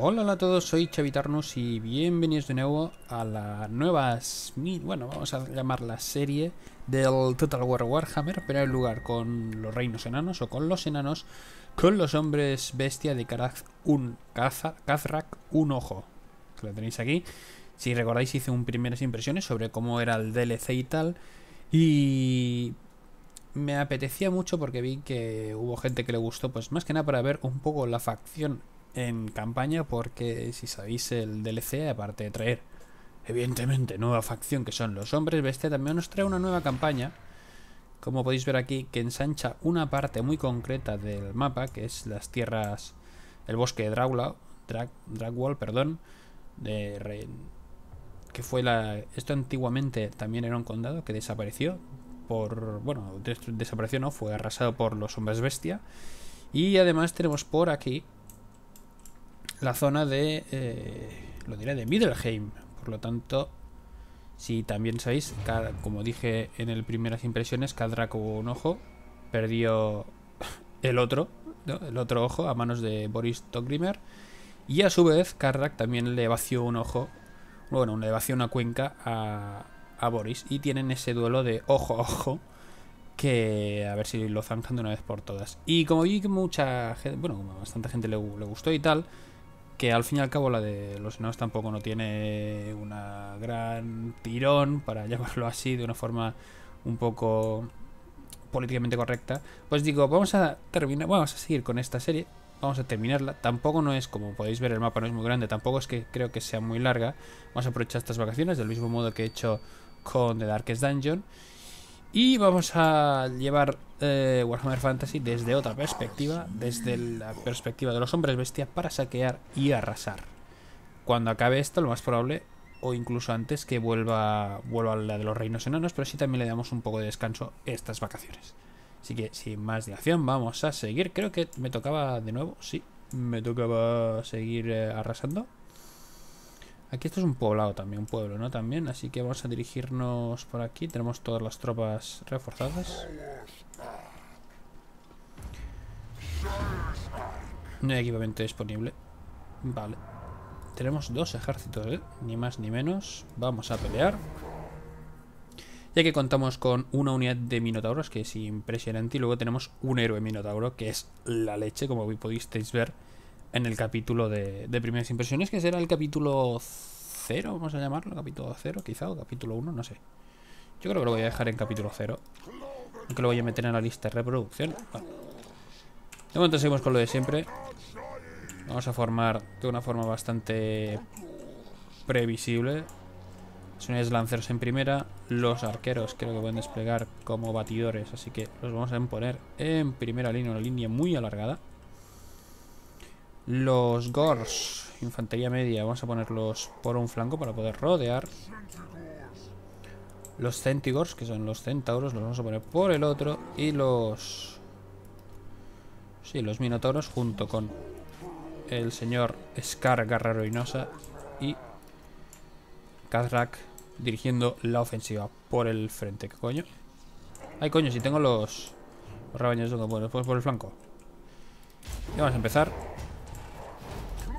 Hola a todos, soy Chavitarnos y bienvenidos de nuevo a la nueva, bueno, vamos a llamar la serie del Total War Warhammer, pero en lugar con los reinos enanos o con los enanos, con los hombres bestia de Karaz un Kazrak un ojo, lo tenéis aquí. Si recordáis hice un primeras impresiones sobre cómo era el DLC y tal, y me apetecía mucho porque vi que hubo gente que le gustó, pues más que nada para ver un poco la facción en campaña porque si sabéis el DLC, aparte de traer evidentemente nueva facción que son los hombres bestia, también nos trae una nueva campaña, como podéis ver aquí, que ensancha una parte muy concreta del mapa, que es las tierras, el bosque de Dragwall, Dragwall perdón, de que fue la esto antiguamente también era un condado que desapareció por bueno desapareció no fue arrasado por los hombres bestia. Y además tenemos por aquí la zona de, eh, lo diré, de Middelheim. Por lo tanto, si también sabéis, como dije en el primeras impresiones, Kadrak un ojo, perdió el otro, el otro ojo a manos de Boris Togrimer. Y a su vez, Kadrak también le vació un ojo, bueno, le vació una cuenca a, a Boris. Y tienen ese duelo de ojo a ojo que a ver si lo zanjan de una vez por todas. Y como vi que mucha gente, bueno, bastante gente le, gustó y tal, que al fin y al cabo la de los enanos tampoco no tiene una gran tirón, para llamarlo así, de una forma un poco políticamente correcta, pues digo, vamos a terminar, vamos a seguir con esta serie, vamos a terminarla, tampoco no es, como podéis ver, el mapa no es muy grande, tampoco es que creo que sea muy larga, vamos a aprovechar estas vacaciones del mismo modo que he hecho con The Darkest Dungeon, y vamos a llevar eh, Warhammer Fantasy desde otra perspectiva, desde la perspectiva de los hombres bestia para saquear y arrasar. Cuando acabe esto, lo más probable, o incluso antes, que vuelva, vuelva a la de los reinos enanos, pero sí también le damos un poco de descanso estas vacaciones. Así que, sin más dilación, vamos a seguir. Creo que me tocaba de nuevo, sí, me tocaba seguir eh, arrasando. Aquí esto es un poblado también, un pueblo, ¿no? También, así que vamos a dirigirnos por aquí. Tenemos todas las tropas reforzadas. No hay equipamiento disponible. Vale. Tenemos dos ejércitos, ¿eh? Ni más ni menos. Vamos a pelear. Ya que contamos con una unidad de minotauros, que es impresionante. Y luego tenemos un héroe minotauro, que es la leche, como pudisteis ver en el capítulo de, primeras impresiones, que será el capítulo 0, vamos a llamarlo, capítulo 0 quizá, o capítulo 1, no sé. Yo creo que lo voy a dejar en capítulo 0. Aunque lo voy a meter en la lista de reproducción. De momento seguimos con lo de siempre. Vamos a formar de una forma bastante previsible. Unidades lanceros en primera. Los arqueros creo que pueden desplegar como batidores. Así que los vamos a poner en primera línea, una línea muy alargada. Los Gors, infantería media, vamos a ponerlos por un flanco para poder rodear. Los Centigors, que son los centauros, los vamos a poner por el otro. Y los... Sí, los Minotauros junto con el señor Scar Garra Ruinosa y Kazrak dirigiendo la ofensiva por el frente. ¿Qué coño? Ay, coño, si tengo los, los rebaños, bueno, pues por el flanco. Y vamos a empezar.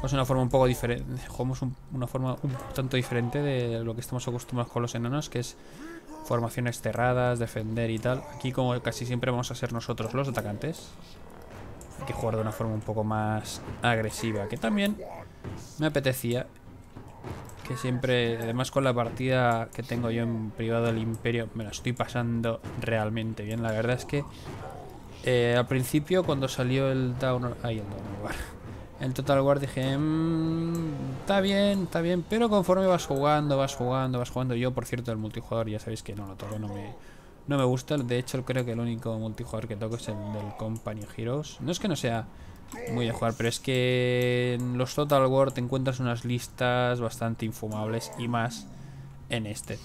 Es una forma un poco diferente. Jugamos una forma un tanto diferente de lo que estamos acostumbrados con los enanos, que es formaciones cerradas, defender y tal. Aquí, como casi siempre, vamos a ser nosotros los atacantes. Hay que jugar de una forma un poco más agresiva. Que también me apetecía. Que siempre, además con la partida que tengo yo en privado del Imperio, me la estoy pasando realmente bien. La verdad es que eh, al principio, cuando salió el Down. Ahí el Down el Total War dije, mmm, está bien, está bien, pero conforme vas jugando, vas jugando, vas jugando. Yo, por cierto, el multijugador ya sabéis que no lo toco, no me, no me gusta. De hecho, creo que el único multijugador que toco es el del Company Heroes. No es que no sea muy de jugar, pero es que en los Total War te encuentras unas listas bastante infumables y más en este.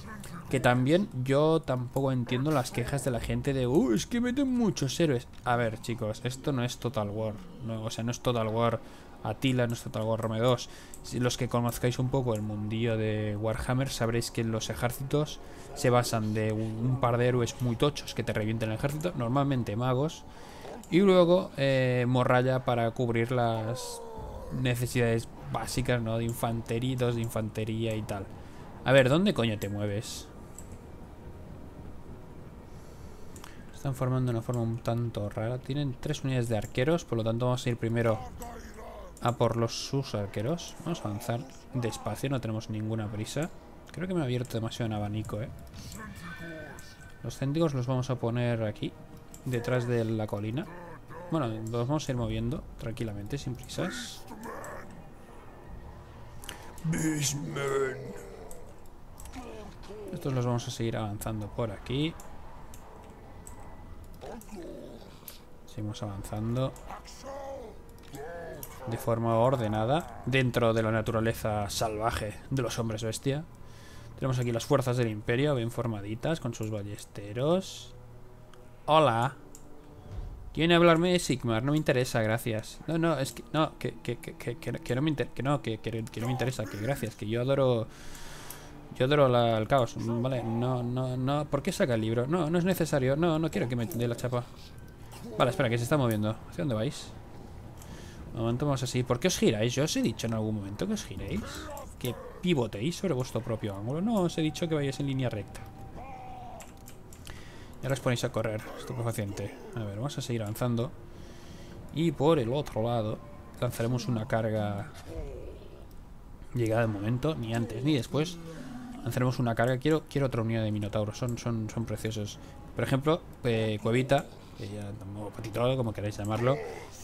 Que también yo tampoco entiendo las quejas de la gente de, uh, es que meten muchos héroes. A ver, chicos, esto no es Total War. No, o sea, no es Total War Atila, no es Total War Rome 2. Si los que conozcáis un poco el mundillo de Warhammer, sabréis que los ejércitos se basan de un, par de héroes muy tochos que te revienten el ejército, normalmente magos, y luego eh, morralla para cubrir las necesidades básicas, ¿no? De infantería, dos de infantería y tal. A ver, ¿dónde coño te mueves? Están formando una forma un tanto rara. Tienen tres unidades de arqueros, por lo tanto vamos a ir primero a por los sus arqueros. Vamos a avanzar despacio, no tenemos ninguna prisa. Creo que me ha abierto demasiado en abanico, ¿eh? Los céntigos los vamos a poner aquí, detrás de la colina. Bueno, los vamos a ir moviendo tranquilamente, sin prisas. Estos los vamos a seguir avanzando por aquí. Seguimos avanzando de forma ordenada dentro de la naturaleza salvaje de los hombres bestia. Tenemos aquí las fuerzas del imperio bien formaditas con sus ballesteros. Hola. ¿Quiere hablarme de Sigmar? No me interesa, gracias. No, no, es que no, que, que, que, que, no me que no, que, no me interesa, que gracias, que yo adoro yo adoro la, el caos, vale, no, no, no, ¿por qué saca el libro? No, no es necesario, no, no quiero que me dé la chapa. Vale, espera, que se está moviendo. ¿Hacia dónde vais? Un momento vamos así. ¿Por qué os giráis? ¿Yo os he dicho en algún momento que os giréis? ¿Que pivotéis sobre vuestro propio ángulo? No, os he dicho que vayáis en línea recta. Y ahora os ponéis a correr. Estupefaciente. A ver, vamos a seguir avanzando. Y por el otro lado lanzaremos una carga llegada de momento, ni antes ni después. Lanzaremos una carga. Quiero, quiero otra unidad de minotauros. Son, son, son preciosos. Por ejemplo, eh, Cuevita, que ya patito, como queráis llamarlo,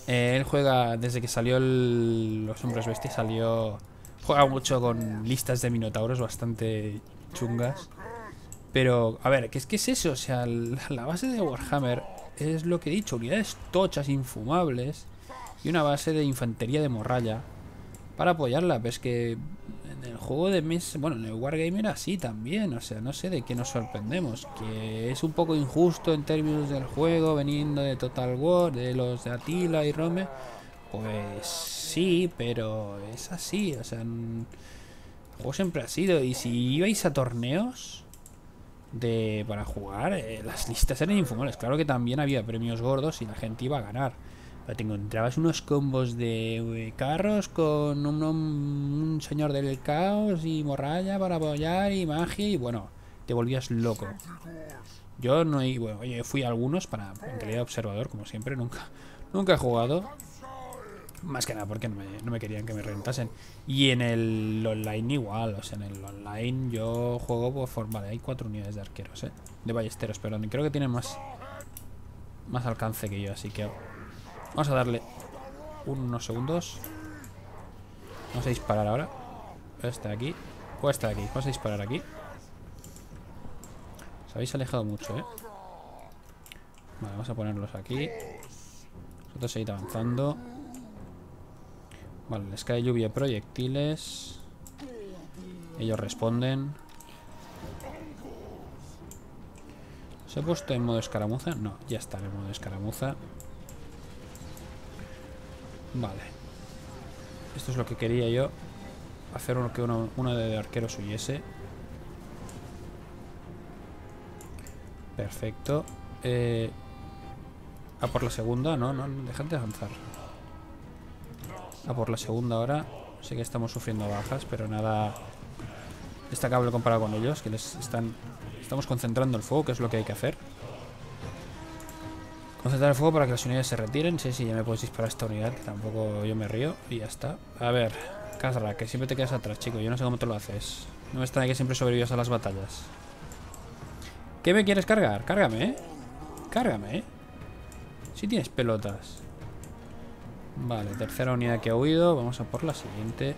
eh, él juega, desde que salió Los Hombres Bestias, salió... Juega mucho con listas de minotauros bastante chungas. Pero, a ver, ¿qué es, qué es eso? O sea, la base de Warhammer es lo que he dicho, unidades tochas, infumables y una base de infantería de morralla para apoyarla. Pero es que en el juego de mesa, bueno, en el Wargamer así también, o sea, no sé de qué nos sorprendemos, que es un poco injusto en términos del juego, veniendo de Total War, de los de Attila y Rome, pues sí, pero es así, o sea, el juego siempre ha sido, y si ibais a torneos de para jugar, eh, las listas eran infumables, claro que también había premios gordos y la gente iba a ganar te encontrabas unos combos de eh, carros con un, señor del caos y morralla para apoyar y magia y bueno, te volvías loco. Yo no bueno, oye, fui a algunos para en calidad observador, como siempre, nunca, nunca he jugado. Más que nada porque no me, querían que me rentasen. Y en el online igual, o sea, en el online yo juego por forma Vale, hay cuatro unidades de arqueros, ¿eh? De ballesteros, perdón. Creo que tienen más, más alcance que yo, así que Vamos a darle unos segundos. Vamos a disparar ahora. De aquí. O este de aquí. Vamos a disparar aquí. Os habéis alejado mucho, ¿eh? Vale, vamos a ponerlos aquí. Nosotros seguir avanzando. Vale, les cae lluvia proyectiles. Ellos responden. ¿Se ha puesto en modo escaramuza? No, ya está en modo escaramuza. Vale. Esto es lo que quería yo. Hacer uno que uno, de arqueros huyese. Perfecto. Eh, a por la segunda, no, no, dejad de avanzar. A por la segunda ahora. Sé que estamos sufriendo bajas, pero nada destacable comparado con ellos, que les están... Estamos concentrando el fuego, que es lo que hay que hacer. Concentrar el fuego para que las unidades se retiren. Sí, sí, ya me puedes disparar esta unidad, tampoco yo me río. Y ya está. A ver, Kazra, que siempre te quedas atrás, chico. Yo no sé cómo te lo haces. No me extraña que siempre sobrevivas a las batallas. ¿Qué me quieres cargar? Cárgame, ¿eh? Cárgame, ¿eh? Si tienes pelotas. Vale, tercera unidad que ha huido. Vamos a por la siguiente.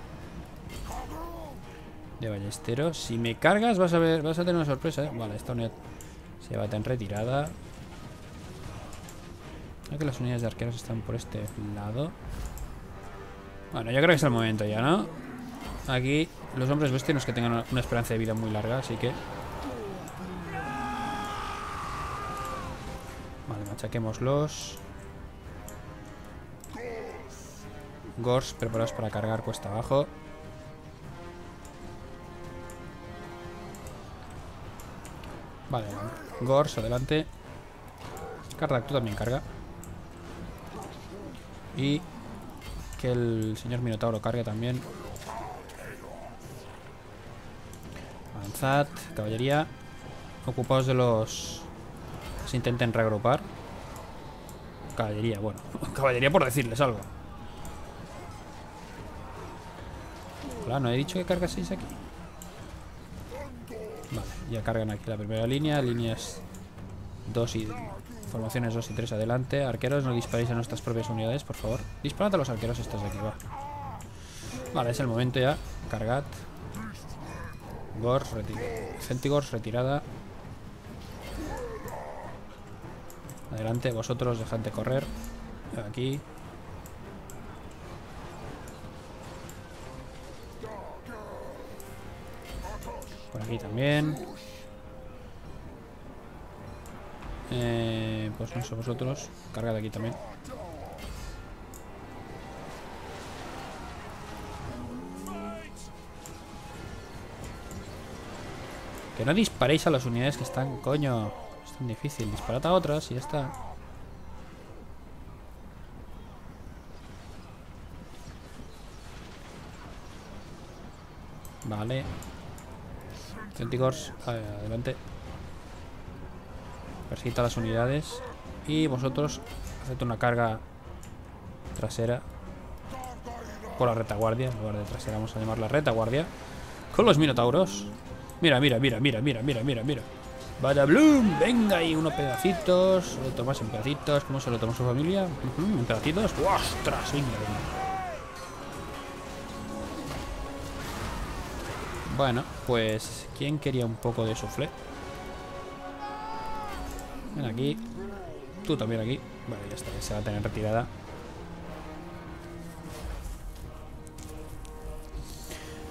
De ballesteros. Si me cargas vas a ver, vas a tener una sorpresa, ¿eh? Vale, esta unidad se va a tener retirada que las unidades de arqueros están por este lado. Bueno, yo creo que es el momento ya, ¿no? Aquí los hombres bestios que tengan una esperanza de vida muy larga, así que... Vale, machaquémoslos. Gors preparados para cargar cuesta abajo. Vale, Gors, adelante. Carda, tú también carga. Y que el señor Minotauro cargue también. Avanzad, caballería. Ocupaos de los... Se intenten reagrupar. Caballería, bueno. Caballería por decirles algo. Hola, ¿no he dicho que carga 6 aquí? Vale, ya cargan aquí la primera línea. Líneas 2 y Formaciones 2 y 3 adelante. Arqueros, no disparéis a nuestras propias unidades, por favor. Disparad a los arqueros estos de aquí, va. Vale, es el momento ya. Cargad. Gors, Centigors, retirada. Adelante, vosotros dejad de correr. Aquí. Por aquí también. Eh, pues no sé vosotros. Cargad aquí también. Que no disparéis a las unidades que están, coño. Es tan difícil. Disparad a otras y ya está. Vale. Centigors, adelante. Persiguita las unidades. Y vosotros haced una carga trasera. Por la retaguardia. En lugar de trasera vamos a llamarla retaguardia. Con los minotauros. Mira, mira, mira, mira, mira, mira, mira, mira. Vaya bloom, venga ahí, unos pedacitos. Lo tomas en pedacitos. ¿Cómo se lo toma su familia? en pedacitos. ¡Ostras! Bueno, pues ¿quién quería un poco de soufflé? Aquí. Tú también aquí. Vale, ya está, se va a tener retirada.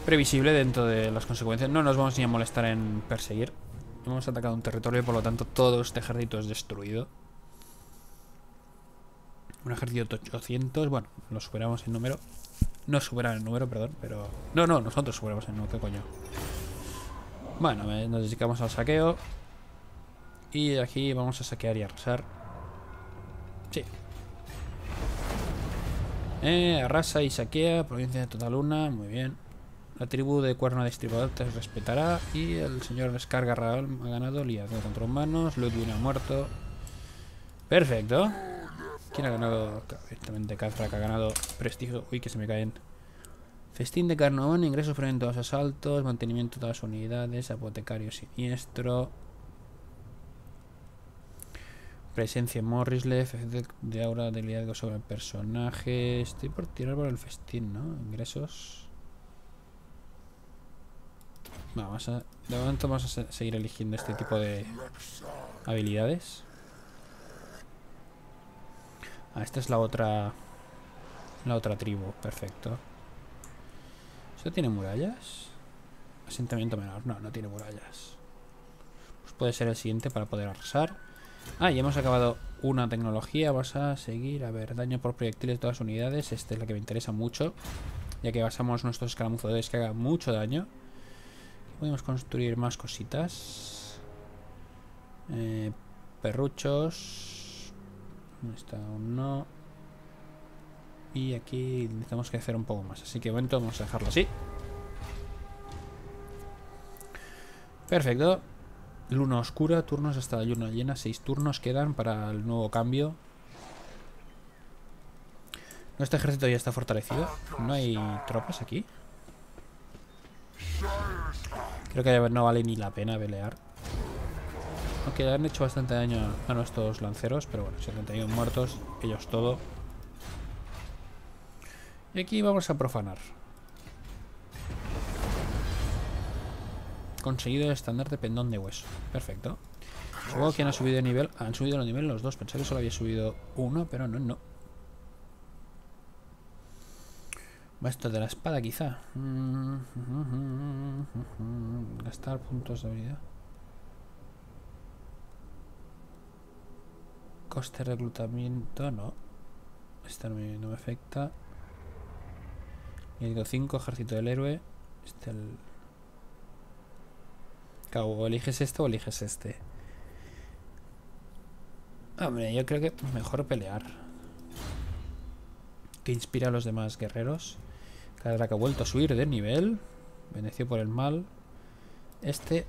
Previsible dentro de las consecuencias. No nos vamos ni a molestar en perseguir. Hemos atacado un territorio, por lo tanto todo este ejército es destruido. Un ejército de 800, bueno, lo superamos en número. No superan el número, perdón, pero... No, no, nosotros superamos el número, ¿qué coño? Bueno, nos dedicamos al saqueo. Y aquí vamos a saquear y arrasar. Sí. Eh, arrasa y saquea, provincia de Totaluna, muy bien. La tribu de Cuerno Distribuidor te respetará. Y el señor Descarga Raúl ha ganado liado contra humanos. Ludwig ha muerto. Perfecto. ¿Quién ha ganado? Evidentemente Kazrak ha ganado prestigio. Uy, que se me caen. Festín de Carnón, ingresos frente a los asaltos, mantenimiento de las unidades, apotecario siniestro. Presencia en Morrislev, de aura de liderazgo sobre el personaje. Estoy por tirar por el festín, ¿no? Ingresos. Vamos a, de momento vamos a seguir eligiendo este tipo de habilidades. Ah, esta es la otra la otra tribu, perfecto. ¿Esto tiene murallas? Asentamiento menor, no, no tiene murallas. Pues puede ser el siguiente para poder arrasar. Ah, y hemos acabado una tecnología. Vas a seguir, a ver, daño por proyectiles de todas las unidades. Esta es la que me interesa mucho. Ya que basamos nuestros escaramuzadores que haga mucho daño. Podemos construir más cositas. Eh, perruchos. Está aún no. Y aquí tenemos que hacer un poco más. Así que de momento vamos a dejarlo así. Perfecto. Luna oscura, turnos hasta la luna llena. Seis turnos quedan para el nuevo cambio. Nuestro ejército ya está fortalecido. No hay tropas aquí. Creo que no vale ni la pena pelear. Aunque han hecho bastante daño a nuestros lanceros, pero bueno, 71 muertos, ellos todo. Y aquí vamos a profanar. Conseguido el estándar de pendón de hueso. Perfecto. Supongo que han subido de nivel. Han subido de nivel los dos. Pensé que solo había subido uno, pero no, no. Maestro de la espada, quizá. Gastar puntos de habilidad. Coste de reclutamiento, no. Esta no me, afecta. Nivel 5, ejército del héroe. Este el... o eliges este o eliges este. Hombre, yo creo que mejor pelear. Que inspira a los demás guerreros. Que ha vuelto a subir de nivel. Veneció por el mal. Este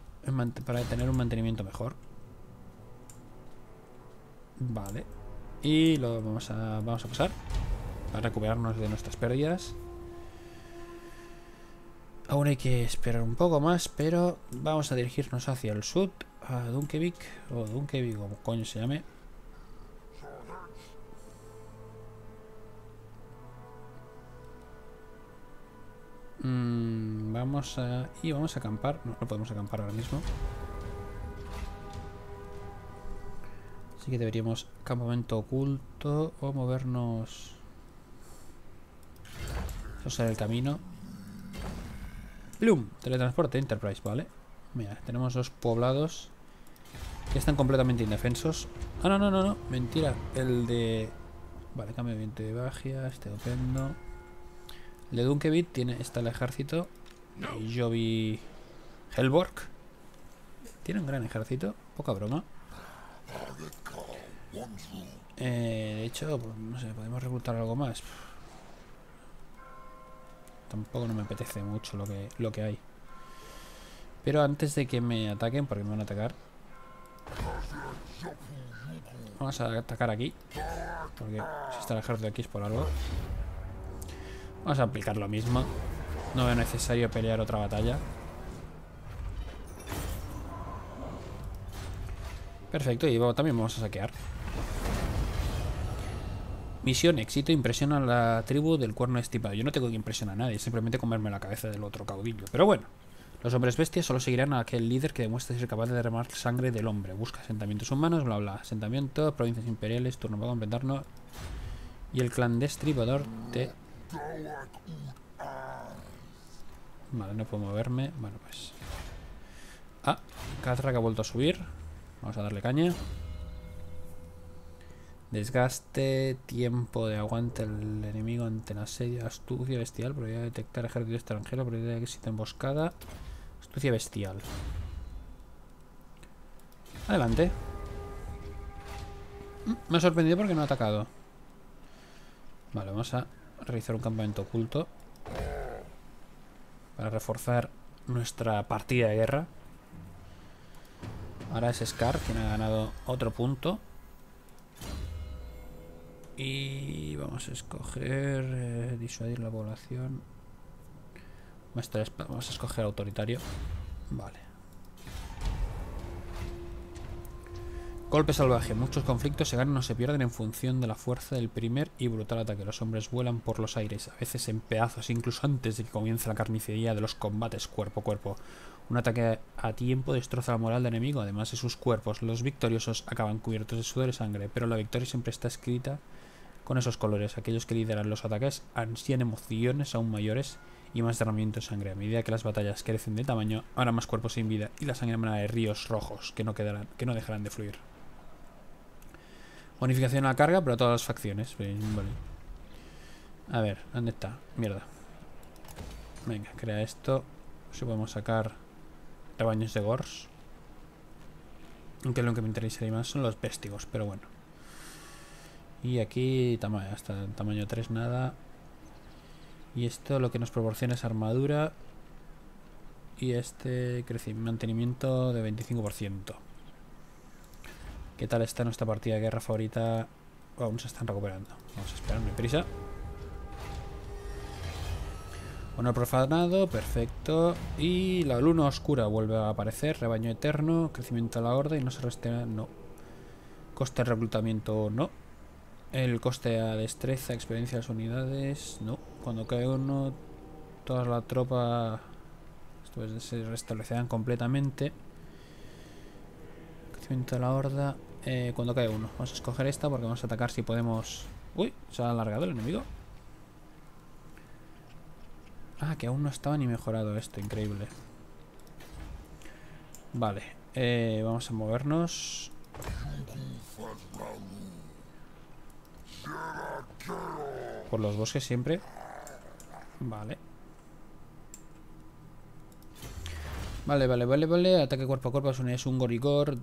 para tener un mantenimiento mejor. Vale. Y lo vamos a, vamos a pasar. Para recuperarnos de nuestras pérdidas. Aún hay que esperar un poco más, pero vamos a dirigirnos hacia el sur, a Dunkevik, o Dunkevik, como coño se llame. Mm, vamos a... Y vamos a acampar. No, no podemos acampar ahora mismo. Así que deberíamos campamento oculto o movernos... Eso será el camino. ¡Plum! Teletransporte Enterprise, vale. Mira, tenemos dos poblados que están completamente indefensos. Ah, no, no, no, no. Mentira. El de... Vale, cambio de viento de magia. Este dependo. El de Dunkevit tiene, está el ejército. Y yo vi Hellborg. Tiene un gran ejército. Poca broma. Eh, de hecho, pues, no sé, podemos reclutar algo más. Tampoco no me apetece mucho lo que, lo que hay. Pero antes de que me ataquen, porque me van a atacar. Vamos a atacar aquí. Porque si está el ejército aquí es por algo. Vamos a aplicar lo mismo. No veo necesario pelear otra batalla. Perfecto, y también vamos a saquear. Misión éxito, impresiona a la tribu del cuerno estipado. Yo no tengo que impresionar a nadie, simplemente comerme la cabeza del otro caudillo. Pero bueno, los hombres bestias solo seguirán a aquel líder que demuestre ser capaz de derramar sangre del hombre. Busca asentamientos humanos, bla bla. Asentamiento, provincias imperiales, turno para completarnos. Y el clan destripador de Vale, no puedo moverme. Bueno, pues... Ah, Catra que ha vuelto a subir. Vamos a darle caña. Desgaste, tiempo de aguante el enemigo ante la asedio, astucia bestial, probabilidad de detectar ejército extranjero, probabilidad de éxito emboscada, astucia bestial. Adelante. Mm, me ha sorprendido porque no ha atacado. Vale, vamos a realizar un campamento oculto para reforzar nuestra partida de guerra. Ahora es Scar quien ha ganado otro punto. Y vamos a escoger eh, disuadir la población. Vamos a escoger autoritario. Vale. Golpe salvaje. Muchos conflictos se ganan o se pierden en función de la fuerza del primer y brutal ataque. Los hombres vuelan por los aires, a veces en pedazos, incluso antes de que comience la carnicería de los combates cuerpo a cuerpo. Un ataque a tiempo destroza la moral del enemigo, además de sus cuerpos. Los victoriosos acaban cubiertos de sudor y sangre, pero la victoria siempre está escrita con esos colores. Aquellos que lideran los ataques ansían emociones aún mayores y más derramamiento de sangre. A medida que las batallas crecen de tamaño, habrá más cuerpos sin vida y la sangre emana de ríos rojos que no, quedarán, que no dejarán de fluir. Bonificación a la carga, pero a todas las facciones. A ver, ¿dónde está? Mierda. Venga, crea esto. Si podemos sacar rebaños de gors. Aunque lo que me interesaría más son los véstigos, pero bueno. Y aquí hasta tamaño 3 nada. Y esto lo que nos proporciona es armadura. Y este crecimiento, mantenimiento de 25%. ¿Qué tal está nuestra partida de guerra favorita? aún se están recuperando. Vamos a esperar, prisa. Honor profanado, perfecto. Y la luna oscura vuelve a aparecer. Rebaño eterno, crecimiento a la horda y no se restrea, no. Coste de reclutamiento, no. El coste a destreza, experiencia de las unidades, no. Cuando cae uno, toda la tropa se restablecerán completamente. Crecimiento a la horda. Eh, cuando cae uno. Vamos a escoger esta porque vamos a atacar si podemos... Uy, se ha alargado el enemigo. Ah, que aún no estaba ni mejorado esto, increíble. Vale, eh, vamos a movernos. Por los bosques siempre. Vale. Vale, vale, vale, vale. Ataque cuerpo a cuerpo a las unidades un gorigor.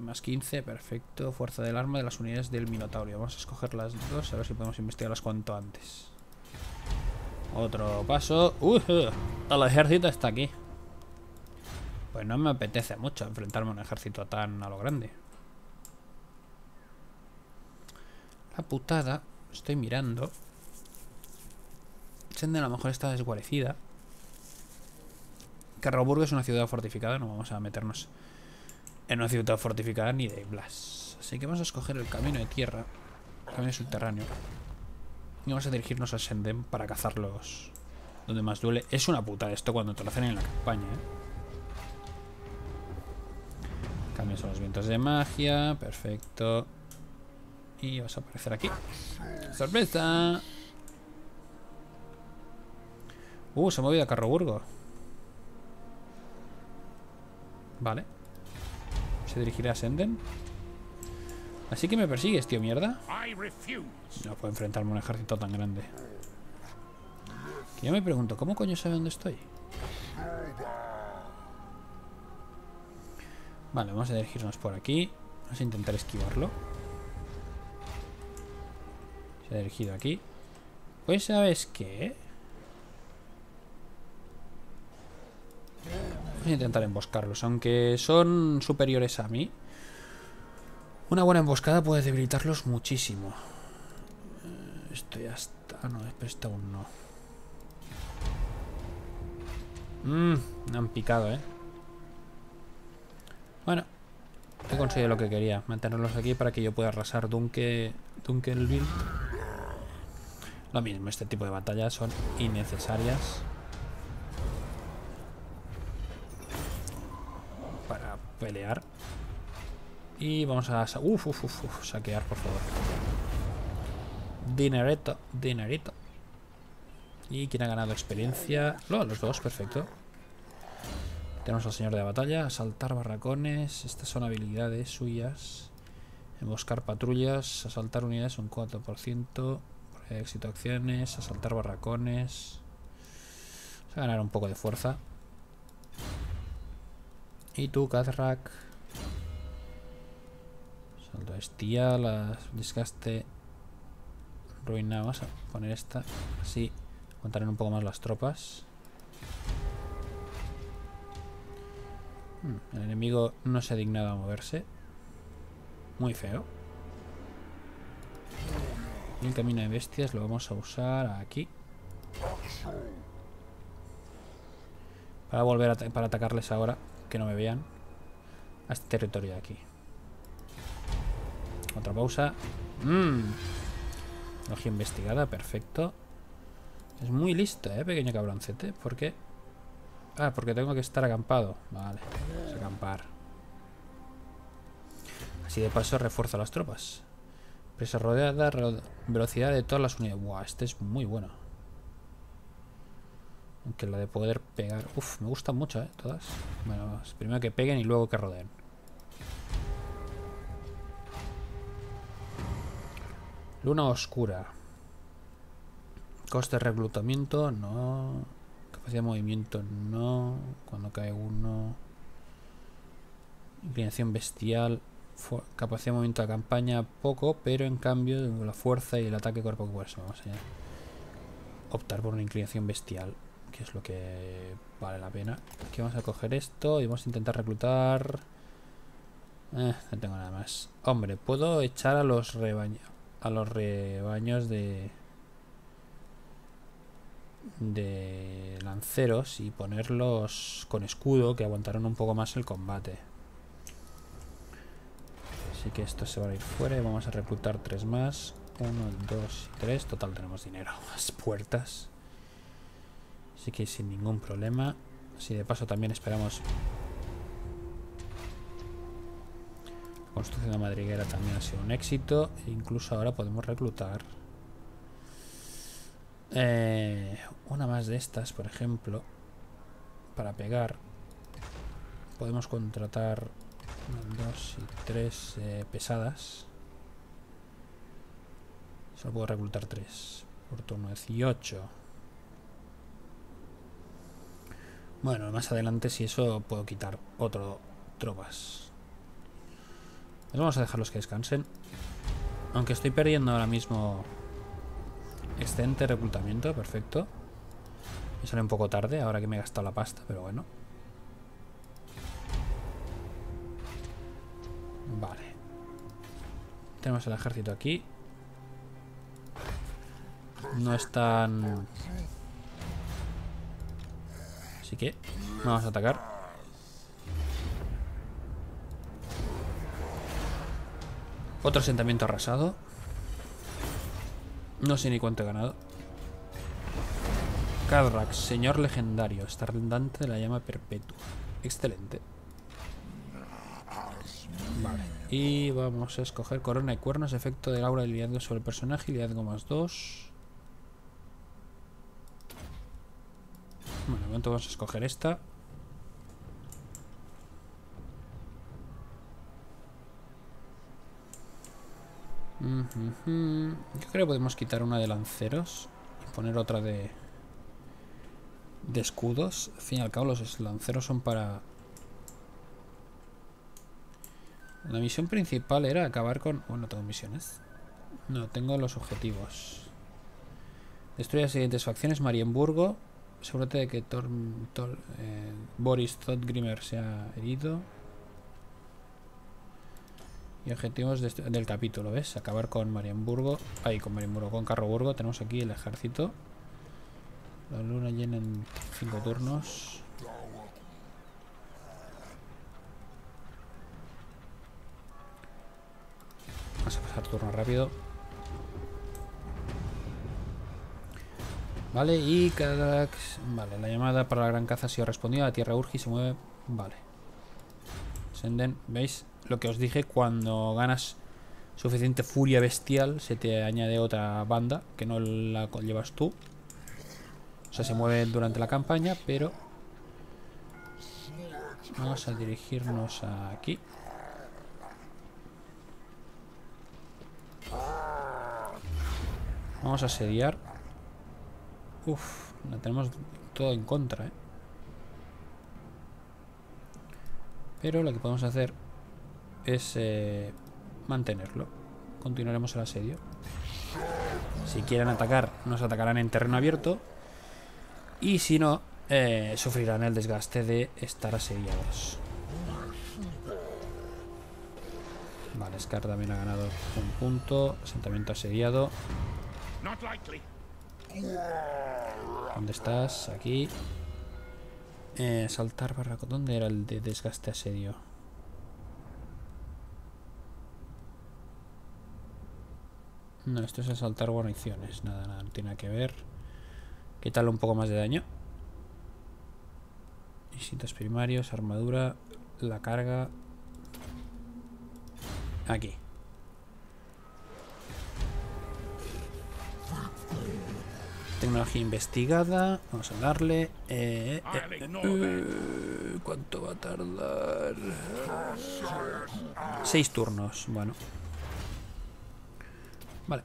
Más 15, perfecto. Fuerza del arma de las unidades del Minotaurio. Vamos a escoger las dos, a ver si podemos investigarlas cuanto antes. Otro paso. Uh, el ejército está aquí. Pues no me apetece mucho enfrentarme a un ejército tan a lo grande. La putada, estoy mirando. Sende a lo mejor está desguarecida. Carroburgo es una ciudad fortificada, no vamos a meternos en una ciudad fortificada ni de Blas. Así que vamos a escoger el camino de tierra, camino subterráneo. Y vamos a dirigirnos a Senden para cazarlos donde más duele. Es una puta esto cuando te lo hacen en la campaña, ¿eh? Cambios son los vientos de magia. Perfecto. Y vas a aparecer aquí. ¡Sorpresa! Uh, se ha movido a Carroburgo. Vale. Se dirigirá a Senden. Así que me persigues, tío, mierda. No puedo enfrentarme a un ejército tan grande. Que yo me pregunto, ¿cómo coño sabe dónde estoy? Vale, vamos a dirigirnos por aquí. Vamos a intentar esquivarlo. Se ha dirigido aquí. Pues, ¿sabes qué? Vamos a intentar emboscarlos. Aunque son superiores a mí. Una buena emboscada puede debilitarlos muchísimo. Eh, esto ya está. Ah, no, esto aún no. Mmm, me han picado, ¿eh? Bueno, he conseguido lo que quería. Mantenerlos aquí para que yo pueda arrasar Dunque, Dunkelville. Lo mismo, este tipo de batallas son innecesarias. Pelear. Y vamos a... Uf, uf, saquear, por favor. Dinerito, dinerito. ¿Y quién ha ganado experiencia? los dos, perfecto. Tenemos al señor de la batalla. Asaltar barracones. Estas son habilidades suyas. Emboscar patrullas. Asaltar unidades un 4%. Éxito acciones. Asaltar barracones. Vamos a ganar un poco de fuerza. Y tú, Kazrak. Salto bestial. Desgaste. Ruina. Vamos a poner esta así. Contarán un poco más las tropas. Hmm, el enemigo no se ha dignado a moverse. Muy feo. Y el camino de bestias lo vamos a usar aquí. Para volver a para atacarles ahora, que no me vean. A este territorio de aquí. Otra pausa. Mmm. investigada, perfecto. Es muy listo, ¿eh? Pequeño cabroncete. ¿Por qué? Ah, porque tengo que estar acampado. Vale, vamos a acampar. Así de paso refuerzo las tropas. Presa rodeada, velocidad de todas las unidades. Buah, este es muy bueno. Aunque la de poder pegar... Uf, me gustan mucho, ¿eh? Todas. Bueno, primero que peguen y luego que rodeen. Luna oscura. Coste de reclutamiento, no. Capacidad de movimiento, no. Cuando cae uno. Inclinación bestial. Capacidad de movimiento de campaña, poco, pero en cambio la fuerza y el ataque cuerpo a cuerpo. Vamos a optar por una inclinación bestial, que es lo que vale la pena. Aquí vamos a coger esto y vamos a intentar reclutar. Eh, no tengo nada más. Hombre, puedo echar a los rebaños. A los rebaños de de lanceros y ponerlos con escudo que aguantaron un poco más el combate. Así que esto se va a ir fuera y vamos a reclutar tres más. Uno, dos y tres. Total, tenemos dinero. Las puertas. Así que sin ningún problema. Así de paso también esperamos... La construcción de madriguera también ha sido un éxito. E incluso ahora podemos reclutar eh, una más de estas, por ejemplo, para pegar, podemos contratar dos y tres eh, pesadas. Solo puedo reclutar tres por turno 18. Bueno, más adelante si eso puedo quitar otro tropas. Vamos a dejarlos que descansen. Aunque estoy perdiendo ahora mismo excelente reclutamiento, perfecto. Me sale un poco tarde ahora que me he gastado la pasta, pero bueno. Vale. Tenemos el ejército aquí. No están Así que vamos a atacar. Otro asentamiento arrasado. No sé ni cuánto he ganado. Cadrax, señor legendario, estardante de la llama perpetua. Excelente. Vale. Y vamos a escoger corona y cuernos, efecto del aura de liderazgo sobre el personaje, liderazgo más 2. Bueno, de momento vamos a escoger esta. Yo creo que podemos quitar una de lanceros y poner otra de, de escudos. Al fin y al cabo los lanceros son para... La misión principal era acabar con... Bueno, no tengo misiones. No, tengo los objetivos. Destruye las siguientes facciones. Marienburgo. Asegúrate de que eh, Boris Todgrimer se ha herido. Y objetivos este, del capítulo, ¿ves? Acabar con Marienburgo. Ahí, con Marienburgo, con Carroburgo. Tenemos aquí el ejército. La luna llena en 5 turnos. Vamos a pasar turno rápido. Vale, y cada... Vale, la llamada para la gran caza ha sido respondida. La tierra urge y se mueve. Vale. Senden, ¿veis? lo que os dije, cuando ganas suficiente furia bestial, se te añade otra banda que no la llevas tú. O sea, se mueve durante la campaña, pero vamos a dirigirnos aquí. Vamos a asediar. Uf, la tenemos todo en contra, ¿eh? Pero lo que podemos hacer es eh, mantenerlo. Continuaremos el asedio. Si quieren atacar, nos atacarán en terreno abierto. Y si no, eh, sufrirán el desgaste de estar asediados. Vale, Scar también ha ganado un punto. Asentamiento asediado. ¿Dónde estás? Aquí. Eh, saltar barraco. ¿Dónde era el de desgaste asedio? No, esto es asaltar guarniciones. Nada, nada, no tiene nada que ver. Quitarle un poco más de daño. Instintos primarios, armadura, la carga. Aquí. Tecnología investigada. Vamos a darle. Eh, eh, eh, ¿Cuánto va a tardar? Seis turnos. Bueno. Vale.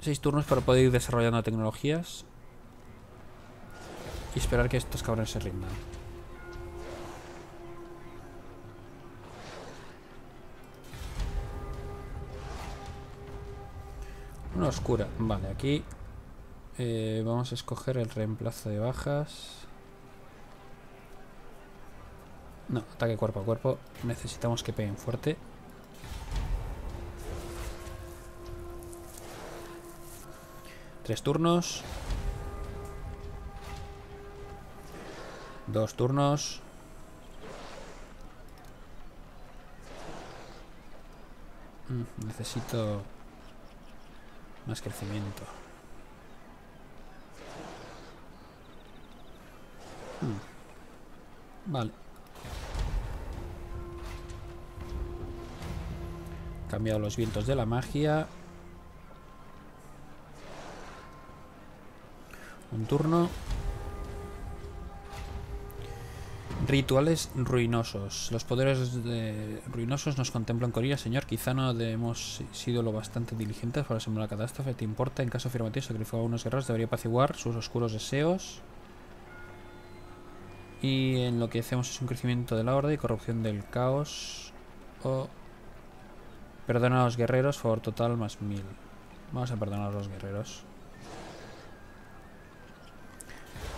Seis turnos para poder ir desarrollando tecnologías. Y esperar que estos cabrones se rindan. Una oscura. Vale, aquí eh, vamos a escoger el reemplazo de bajas. No, ataque cuerpo a cuerpo. Necesitamos que peguen fuerte. Tres turnos. Dos turnos. Mm, necesito más crecimiento. Vale. Cambiado los vientos de la magia. Un turno. Rituales ruinosos. Los poderes ruinosos nos contemplan con ira, señor. Quizá no hemos sido lo bastante diligentes para asegurar la catástrofe. ¿Te importa? En caso afirmativo, sacrificar a unos guerreros debería apaciguar sus oscuros deseos. Y en lo que hacemos es un crecimiento de la orden y corrupción del caos. O perdona a los guerreros, favor total más mil. Vamos a perdonar a los guerreros.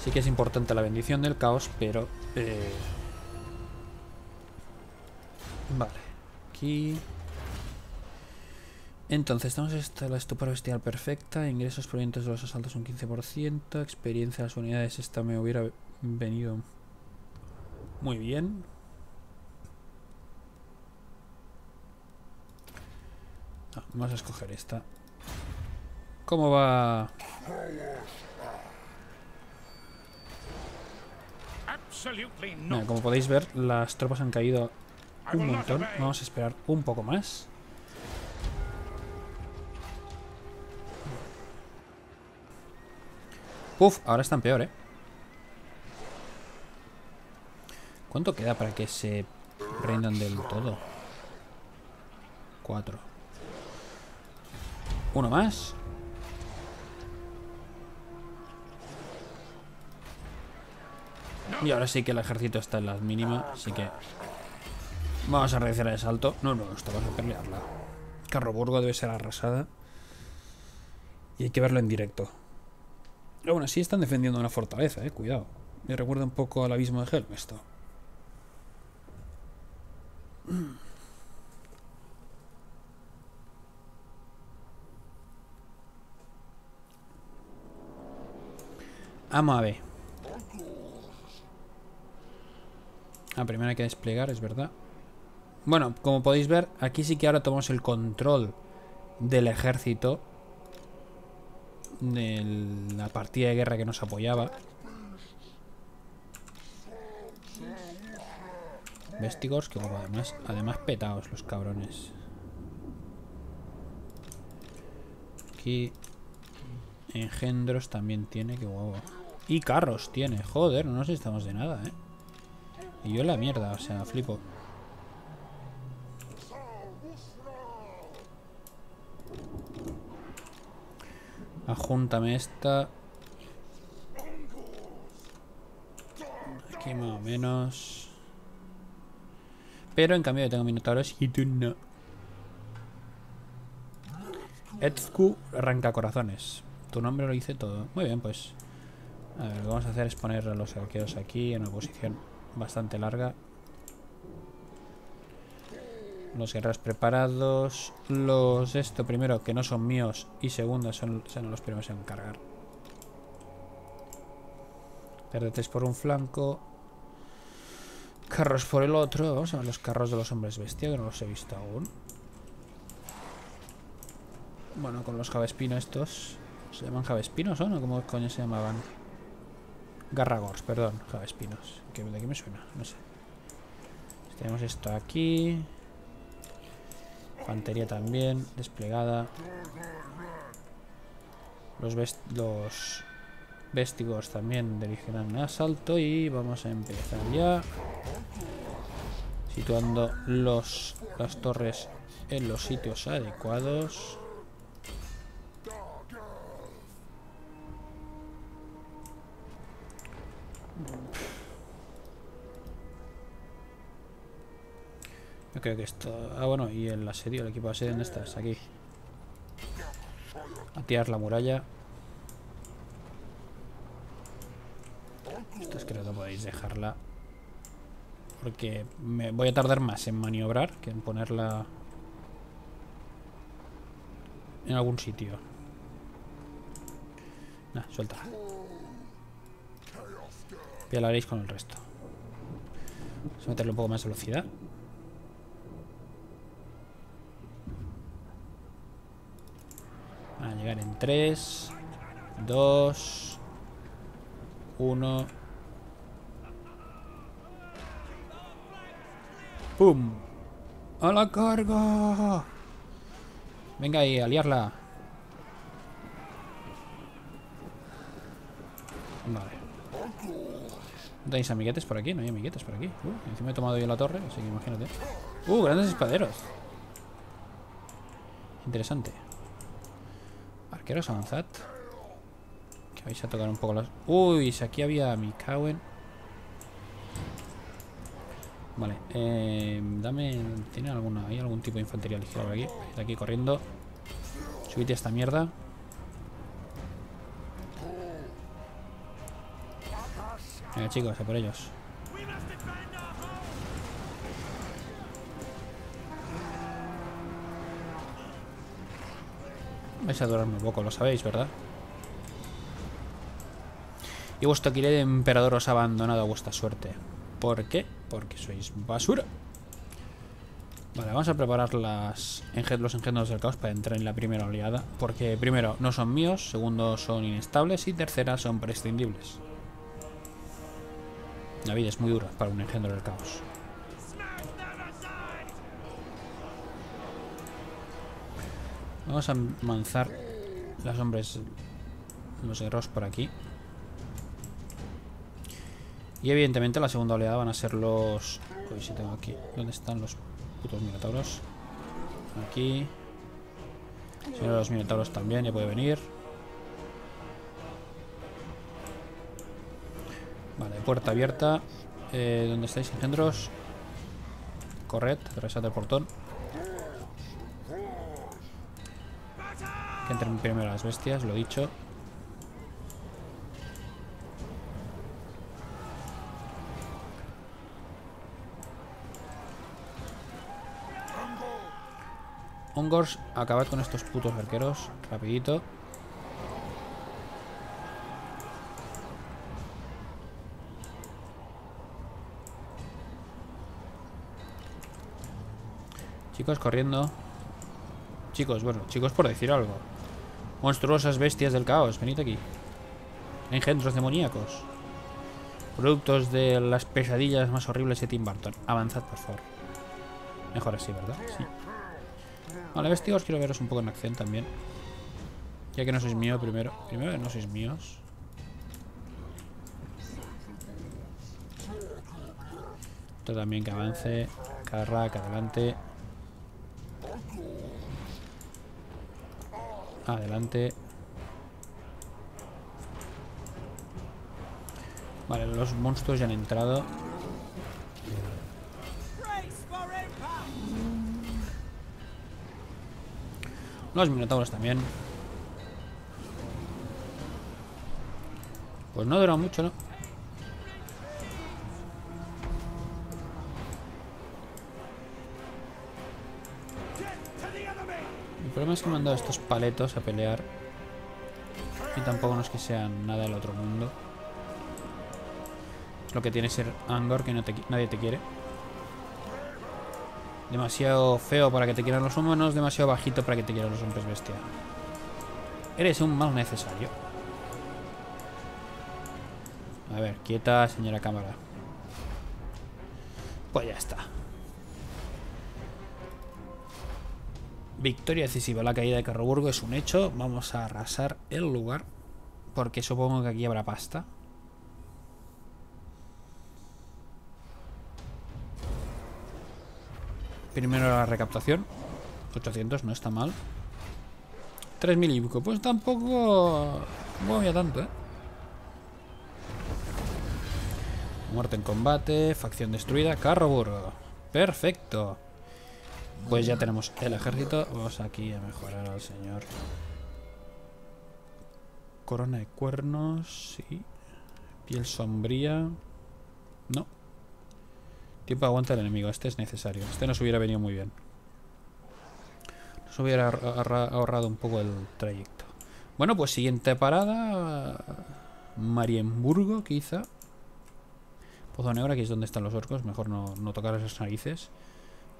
Sí que es importante la bendición del caos, pero... Eh, vale. Aquí... Entonces, tenemos esta, la estupor bestial perfecta, ingresos provenientes de los asaltos un 15%, experiencia de las unidades, esta me hubiera venido muy bien. Ah, vamos a escoger esta. ¿Cómo va? Mira, como podéis ver, las tropas han caído un montón. Vamos a esperar un poco más. Uf, ahora están peor, ¿eh? ¿Cuánto queda para que se prendan del todo? Cuatro. Uno más. Y ahora sí que el ejército está en las mínimas, así que... Vamos a realizar el salto. No, no, esto vamos a pelearla. Carroburgo debe ser arrasada. Y hay que verlo en directo. Aún así están defendiendo una fortaleza, eh, cuidado. Me recuerda un poco al abismo de Helm esto. Vamos a ver. Ah, primero hay que desplegar, es verdad. Bueno, como podéis ver, aquí sí que ahora tomamos el control del ejército. De la partida de guerra que nos apoyaba. Vestigos, que como además, además petados los cabrones. Aquí engendros también tiene, que guapo. Y carros tiene, joder, no nos estamos de nada, eh. Y yo la mierda, o sea, flipo. Ajúntame esta. Aquí más o menos. Pero en cambio yo tengo minotauros y tú no. Etzku arranca corazones. Tu nombre lo dice todo. Muy bien, pues. A ver, lo que vamos a hacer es poner a los arqueros aquí en una posición bastante larga. Los guerreros preparados. Los esto primero que no son míos y segundo son, son los primeros en cargar. Perdetes por un flanco. Carros por el otro. Vamos a ver los carros de los hombres bestia, que no los he visto aún. Bueno, con los javespinos estos. ¿Se llaman javespinos o no? ¿Cómo coño se llamaban? Garragors, perdón, javespinos. ¿De qué me suena? No sé. Tenemos esto aquí. Infantería también, desplegada. Los, los vestigos también dirigirán asalto y vamos a empezar ya. Situando los, las torres en los sitios adecuados. Yo creo que esto... Ah, bueno, y el asedio, el equipo de asedio, ¿dónde estás? Aquí. A tirar la muralla. Esto es que podéis dejarla. Porque me voy a tardar más en maniobrar que en ponerla en algún sitio. Nah, suelta. Haréis con el resto. Vamos a meterle un poco más de velocidad. a llegar en 3, 2, 1. ¡Pum! ¡A la carga! Venga ahí, a liarla. Vale. ¿No tenéis amiguetes por aquí? No hay amiguetes por aquí. Uh, encima he tomado yo la torre, así que imagínate. ¡Uh! Grandes espaderos. Interesante. Arqueros avanzad. Que vais a tocar un poco las... Uy, si aquí había mi Kawen. Vale, eh, dame... ¿Tiene alguna... ¿Hay algún tipo de infantería ligera por aquí? De aquí corriendo. Subite esta mierda. Venga chicos, a por ellos. Vais a durar muy poco, lo sabéis, ¿verdad? Y vuestro de emperador os ha abandonado a vuestra suerte. ¿Por qué? Porque sois basura. Vale, vamos a preparar las los engendros del caos para entrar en la primera oleada. Porque primero, no son míos, segundo, son inestables y tercera, son prescindibles. La vida es muy dura para un engendro del caos. Vamos a manzar los hombres, los guerreros por aquí. Y evidentemente la segunda oleada van a ser los... Uy, si tengo aquí... ¿Dónde están los putos minotauros? Aquí. Si no, los minotauros también, ya puede venir. Vale, puerta abierta. Eh, ¿Dónde estáis, engendros? Corred, atravesad el portón. Que entren primero las bestias, lo dicho. Ongors, acabad con estos putos arqueros. Rapidito. Chicos, corriendo. Chicos, bueno, chicos por decir algo. Monstruosas bestias del caos, venid aquí. Engendros demoníacos. Productos de las pesadillas más horribles de Tim Burton. Avanzad, por favor. Mejor así, ¿verdad? Sí. Vale, vestidos quiero veros un poco en acción también. Ya que no sois mío primero. Primero no sois míos. Esto también que avance. Carrack, adelante. Adelante. Vale, los monstruos ya han entrado. Los minotauros también. Pues no dura mucho, ¿no? El problema es que me han dado estos paletos a pelear. Y tampoco no es que sean nada del otro mundo. Lo que tiene ser Angor, que nadie te quiere. Demasiado feo para que te quieran los humanos, demasiado bajito para que te quieran los hombres bestia. Eres un mal necesario. A ver, quieta, señora cámara. Pues ya está. Victoria decisiva. La caída de Carroburgo es un hecho. Vamos a arrasar el lugar. Porque supongo que aquí habrá pasta. Primero la recaptación. 800 no está mal. 3.000 y pico. Pues tampoco... Voy a tanto, ¿eh? Muerte en combate. Facción destruida. Carroburgo. Perfecto. Pues ya tenemos el ejército. Vamos aquí a mejorar al señor. Corona de cuernos. Sí. Piel sombría. No. Tiempo aguanta el enemigo. Este es necesario. Este nos hubiera venido muy bien. Nos hubiera ahorrado un poco el trayecto. Bueno, pues siguiente parada. Marienburgo, quizá. Pozo Negro, aquí es donde están los orcos. Mejor no, no tocar esas narices.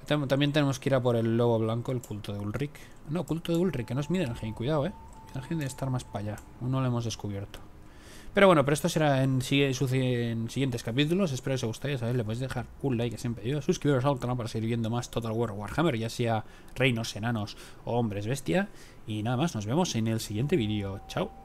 También tenemos que ir a por el lobo blanco, el culto de Ulrich. No, culto de Ulrich, que no es Midenheim, cuidado, eh. Midenheim debe estar más para allá. Uno lo hemos descubierto. Pero bueno, pero esto será en, en siguientes capítulos. Espero que os guste. Ya sabéis, le podéis dejar un like, que siempre yo. Suscribiros al canal para seguir viendo más Total War Warhammer, ya sea reinos, enanos o hombres bestia. Y nada más, nos vemos en el siguiente vídeo. Chao.